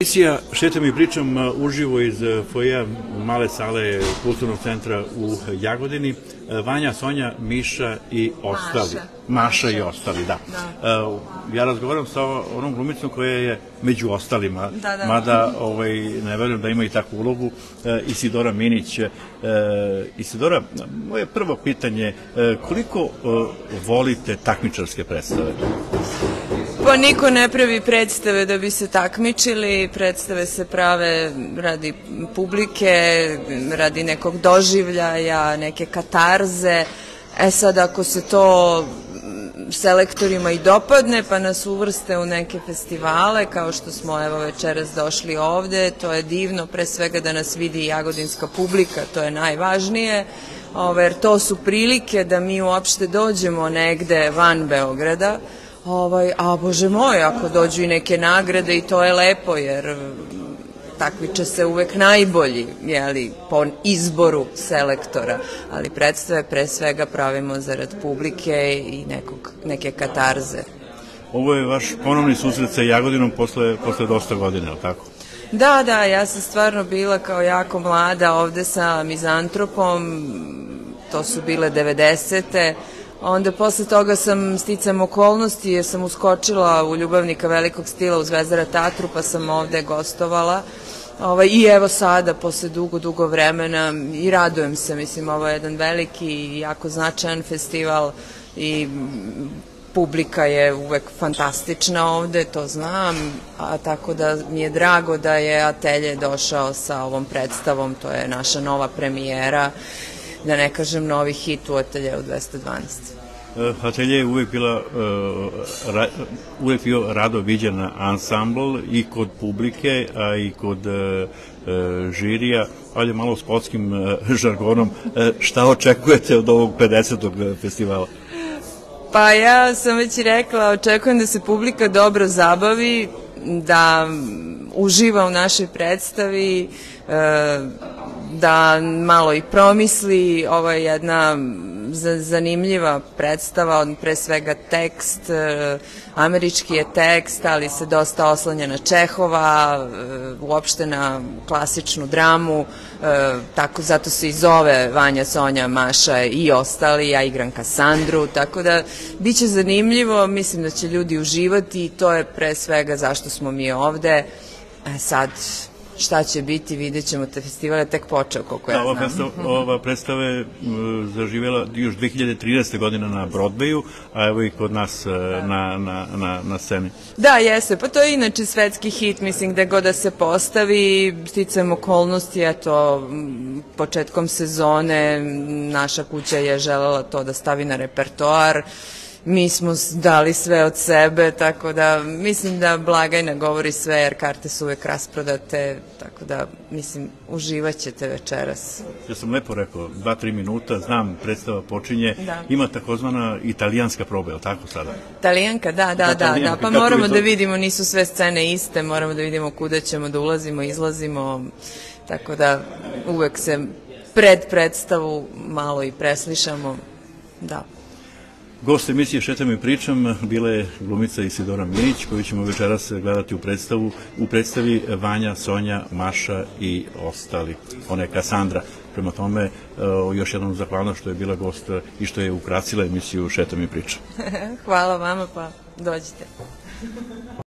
Emisija Šetam i pričam uh, uživo iz uh, foja male sale kulturnog centra u Jagodini. Uh, Vanja, Sonja, Miša i ostali. Maša. Maša i ostali, da. Uh, Ja razgovaram sa onom glumicom koja je među ostalima, Da, da. mada ovaj, ne verujem da ima i takvu ulogu, Isidora Minić. Isidora, moje prvo pitanje, koliko volite takmičarske predstave? Pa niko ne pravi predstave da bi se takmičili, predstave se prave radi publike, radi nekog doživljaja, neke katarze. E sad ako se to selektorima i dopadne pa nas uvrste u neke festivale kao što smo evo večeras došli ovde, to je divno pre svega da nas vidi jagodinska publika, to je najvažnije. Jer to su prilike da mi uopšte dođemo negde van Beograda. Ovaj, a bože moj, ako dođu i neke nagrade i to je lepo, jer mm, takmiče se uvek najbolji, jeli, po izboru selektora, ali predstave pre svega pravimo zarad publike i nekog, neke katarze. Ovo je vaš ponovni susret sa Jagodinom posle, posle dosta godina, ali tako? Da, da, ja sam stvarno bila kao jako mlada ovde sa mizantropom, to su bile 90. Onda posle toga sam sticam okolnosti jer sam uskočila u ljubavnika velikog stila u Zvezdara Tatru pa sam ovde gostovala. Ovaj, I evo sada, posle dugo, dugo vremena i radujem se, mislim, ovo je jedan veliki i jako značajan festival i publika je uvek fantastična ovde, to znam, a tako da mi je drago da je Atelje došao sa ovom predstavom, to je naša nova premijera, da ne kažem novi hit u Atelje u 212. Uh, Atelje je uvek bila ra, uvek bio rado viđen ansambl i kod publike, a i kod uh, žirija, ali malo sportskim žargonom. Šta očekujete od ovog 50. festivala? Pa ja sam već rekla, očekujem da se publika dobro zabavi, da uživa u našoj predstavi, e, da malo i promisli, ovo je jedna za- zanimljiva predstava, on pre svega tekst, e, američki je tekst, ali se dosta oslanja na Čehova, e, uopšte na klasičnu dramu, e, tako zato se i zove Vanja, Sonja, Maša i ostali, ja igram Kasandru, tako da biće zanimljivo, mislim da će ljudi uživati i to je pre svega zašto smo mi ovde. Sad, šta će biti, vidjet ćemo, te festival je tek počeo, koliko ja Da, ova znam. predstava, ova predstava je zaživjela još 2013. godine na Broadwayu, a evo i kod nas uh, na, na, na, na sceni. Da, jeste, pa to je inače svetski hit, mislim, gde god da se postavi, sticam okolnosti, eto, početkom sezone naša kuća je želela to da stavi na repertoar, mi smo dali sve od sebe, tako da mislim da blagajna govori sve, jer karte su uvek rasprodate, tako da, mislim, uživat ćete večeras. Ja sam lepo rekao, dva, tri minuta, znam, predstava počinje, Da. ima takozvana italijanska proba, je li tako sada? Italijanka, da, da, Da, da, da, pa moramo da vidimo, nisu sve scene iste, moramo da vidimo kuda ćemo da ulazimo, izlazimo, tako da uvek se pred predstavu malo i preslišamo, da. Gost emisije Šetam i pričam bila je glumica Isidora Minić koju ćemo večeras gledati u predstavu u predstavi Vanja, Sonja, Maša i ostali. Ona je Kasandra. Prema tome, e, još jednom zahvalno što je bila gost i što je ukrasila emisiju Šetam i pričam. Hvala vama, pa dođite.